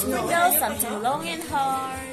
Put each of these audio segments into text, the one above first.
Squiggle, something long and hard.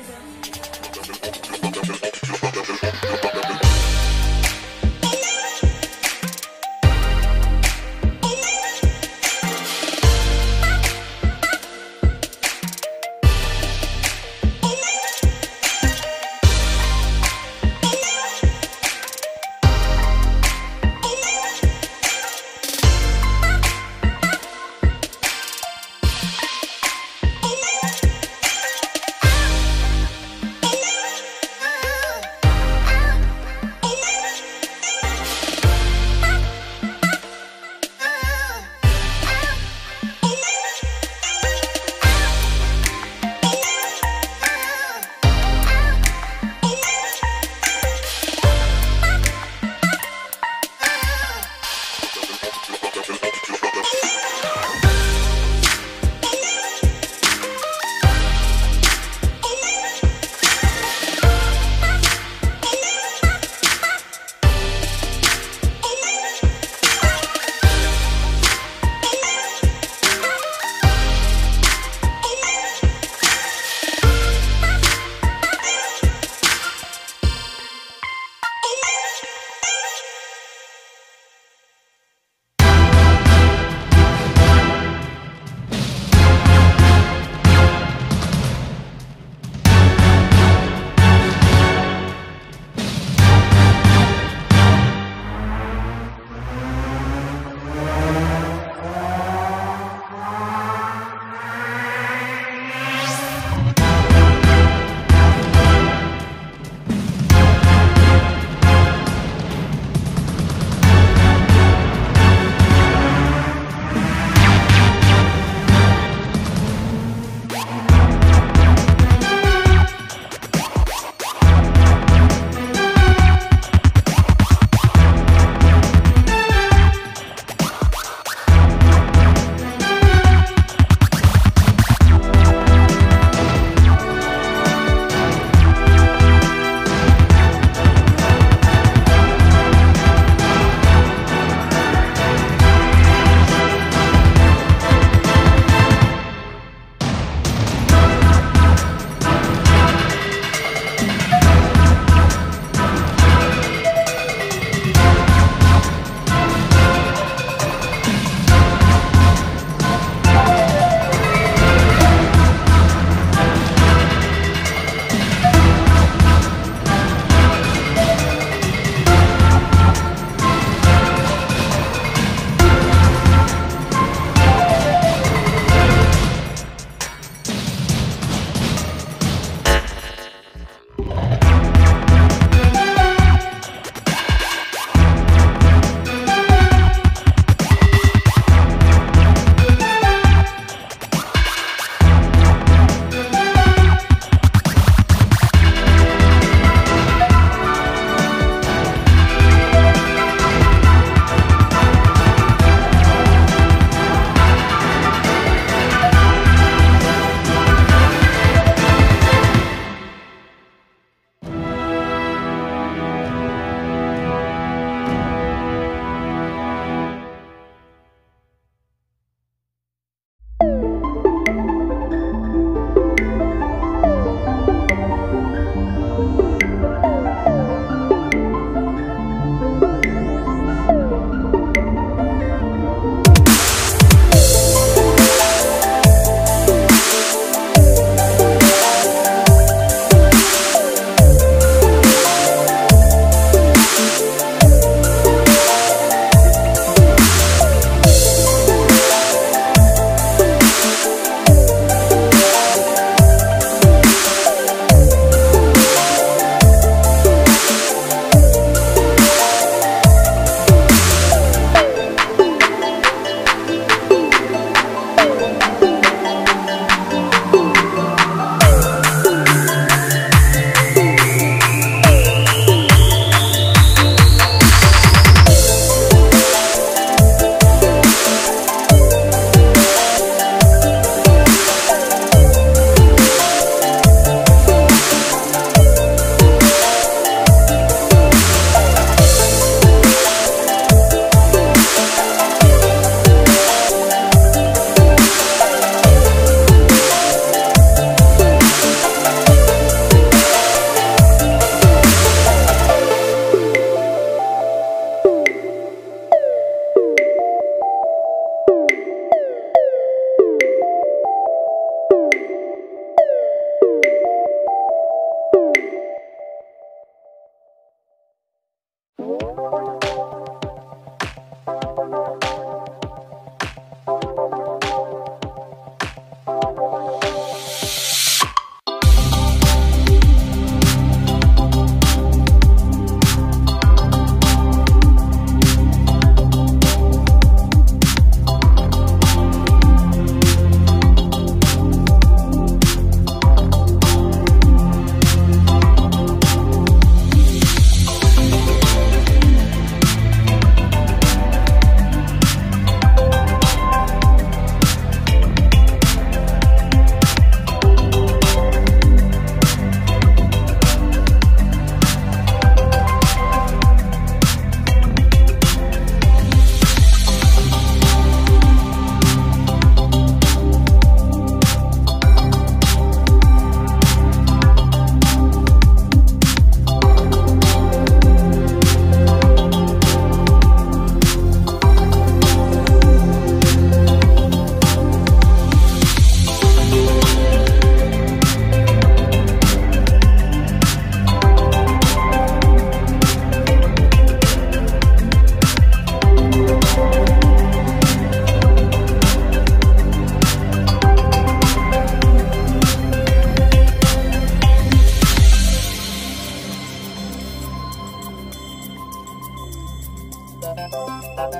Thank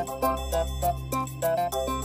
you.